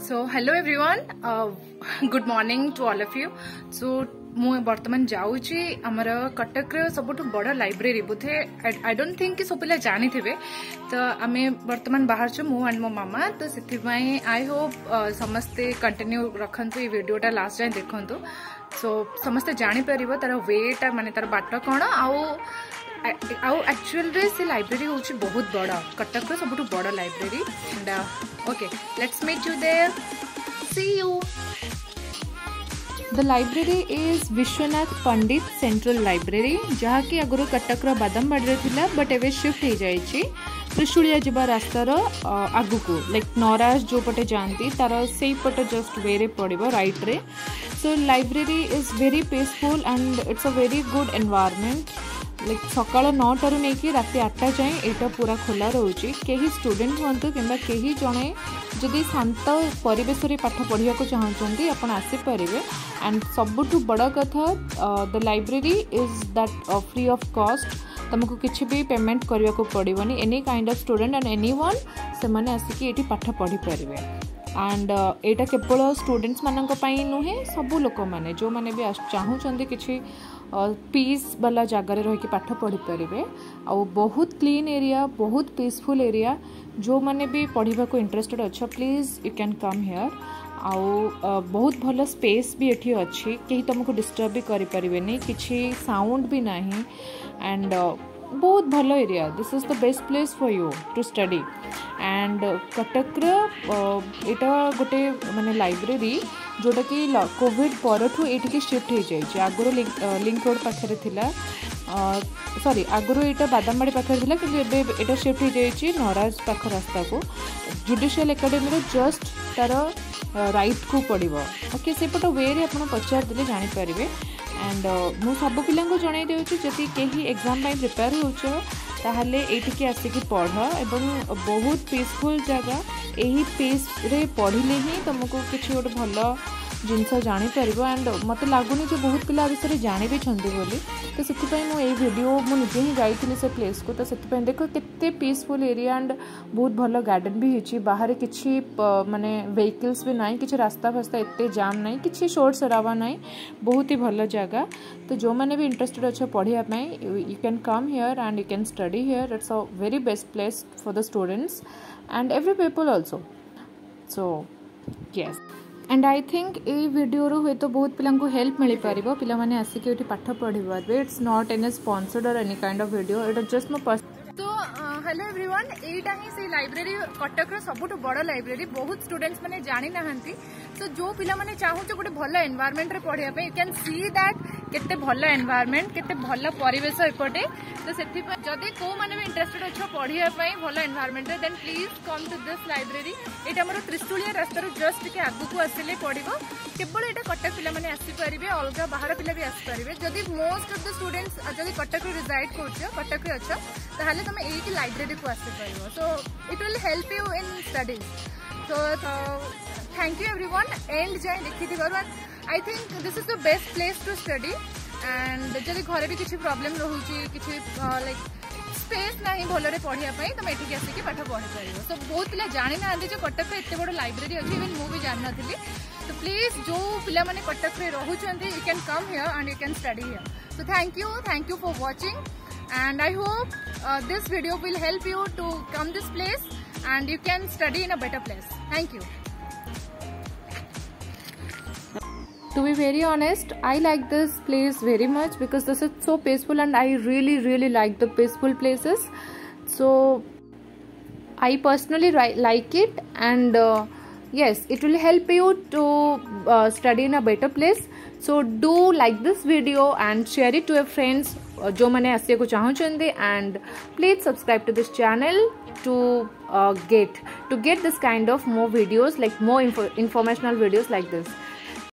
so hello everyone good morning to all of you so ମୁଁ ବର୍ତ୍ତମାନ ଯାଉଛି ଆମର କଟକର ସବୁଠୁ ବଡ଼ ଲାଇବ୍ରେରୀ ବୋଧେ ଆଇ ଡୋଣ୍ଟ ଥିଙ୍କ କି ସବୁ ପିଲା ଜାଣିଥିବେ ତ ଆମେ ବର୍ତ୍ତମାନ ବାହାରୁଛୁ ମୁଁ ଆଣ୍ଡ ମୋ ମାମା ତ ସେଥିପାଇଁ ଆଇ ହୋପ୍ ସମସ୍ତେ କଣ୍ଟିନ୍ୟୁ ରଖନ୍ତୁ ଏଇ ଭିଡ଼ିଓଟା ଲାଷ୍ଟ ଯାଏଁ ଦେଖନ୍ତୁ ସୋ ସମସ୍ତେ ଜାଣିପାରିବ ତାର ୱେଟା ମାନେ ତାର ବାଟ କ'ଣ ଆଉ आउ से लाइब्रेरी हूँ बहुत बड़ कटक सब बड़ library and okay let's meet you there see you the library is Vishwanath Pandit central library जहाँकि आगर कटकर बादामबाड़ी बट एवं शिफ्ट हो जाए त्रिशूलिया जवा रास्तार आगक लाइक नराज जो पटे जाती तार से पट जस्ट वे पड़ो रईट्रे so library is very peaceful and it's a very good environment like सका नौटू नहीं राति आठटा जाए यहाँ पूरा खोला रोचे कहीं स्टूडेंट हूँ कि जड़े जदि शांत परिवेश पाठ पढ़ा चाहते आप आसीपर एंड सबुठ बड़ कथा the library is that free of cost तुमको किसी भी पेमेंट करने को पड़ोनी any kind of student and anyone से आसिक ये पारे एंड यहाँ केवल स्टूडेंट्स मानी नुहे, सब लोक मैंने, जो मैंने भी चाहूँगी कि पीस वाला जगार रही पाठ पढ़ी पारे आ क्लीन एरिया बहुत पीसफुल एरिया जो मैंने भी पढ़ा को इंटरेस्टेड अच्छा please you can come here आउ बहुत भल स्पेस भी ये अच्छी, कहीं तुमको डिस्टर्ब भी करें कि साउंड भी ना एंड बहुत भल area this is the best place for you to study and Cuttack यहाँ गोटे मानने लाइब्रेरी जोटा कि कोविड पर ये शिफ्ट हो जाए आगुरी लिंक रोड पाखे था सरी आगुरी यहाँ बादामबाड़ी पाखे था कि ये शिफ्ट हो जाए नराज पाख रास्ता को जुडिशियल एकाडेमी जस्ट तार रईट को पड़ो ओके सेपट वे आप पचारदे जापर एंड मु सब पिला जन दूँ जदि कहीं एग्ज़ाम प्रिपेयर होठिक आसिक पढ़ एवं बहुत पीसफुल किसी जिनस जापर एंड मत लगुनि जो बहुत पिला विषय जाणी बोली तो से भिडियो मुझे ही जाइली से प्लेस को तो से देख के पीसफुल एरिया एंड बहुत भल गार्डेन भी होती बाहर कि मानने वेहिकल्स भी ना कि रास्ता फास्ता एत जाम ना कि शोर सरावा ना बहुत ही भल जगह तो जो मैंने भी इंटरेस्टेड अच्छे पढ़ाई you can come here and you can study here it's a very best place for the students and I think ये भिडियो हुए तो बहुत पिला हेल्प मिल पार पे आसिक ये पाठ पढ़े it's not an a sponsored और एनी काइंड ऑफ़ भिड इट जस्ट मो पर्स तो हेलो एवरीवन एटा ही से लाइब्रेरी कटक सबुठ बड़ लाइब्रेरी बहुत स्टूडेंट्स मैंने जाणी ना तो जो पिला चाहते गोटे भल एनवायरमेंट रे यू कैन सी दैट केते भल एनवायरमेंट केते भल परिवेश एपटे तो से जदि कौ मैंने भी इंटरेस्टेड अच्छे पढ़िया भल environment then please come to this library यहाँ आम त्रिशूलिया रास्तार जस्ट टे आगक आसिले पड़ो केवल यहाँ कटक पिला मैंने आसीपारे अलग बाहर पिला भी आसीपारे जदि मोस्ट अफ द स्टूडेंट्स जदि कटक रिजाइड कर कटक अच्छ ताहले तुम यही लाइब्रेरी को आसीपार so it will help you in studies तो थैंक यू एवरीवन एंड जाए देखी I think this is the best place to study and जदि घर भी किसी प्रॉब्लम रोचे कि लाइक स्पेस ना भलरे पढ़ाई तुम ये आसिक पाठ पढ़ी पार सो बहुत पिला जानी ना जो कटक एत बड़ लाइब्रेरी अच्छी इवन मुझे जान नी तो प्लीज़ जो मैंने कटक में रोचे you can come here and you can study here so thank you thank you for watching and I hope uh, this video will help you to come this place and study in a better place. Thank you. to be very honest i like this place very much because this is so peaceful and i really really like the peaceful places so i personally like it and uh, yes it will help you to uh, study in a better place so do like this video and share it to your friends जो मैंने आसिया को चाहते and please subscribe to this channel to uh, get to get this kind of more videos like more info informational videos like this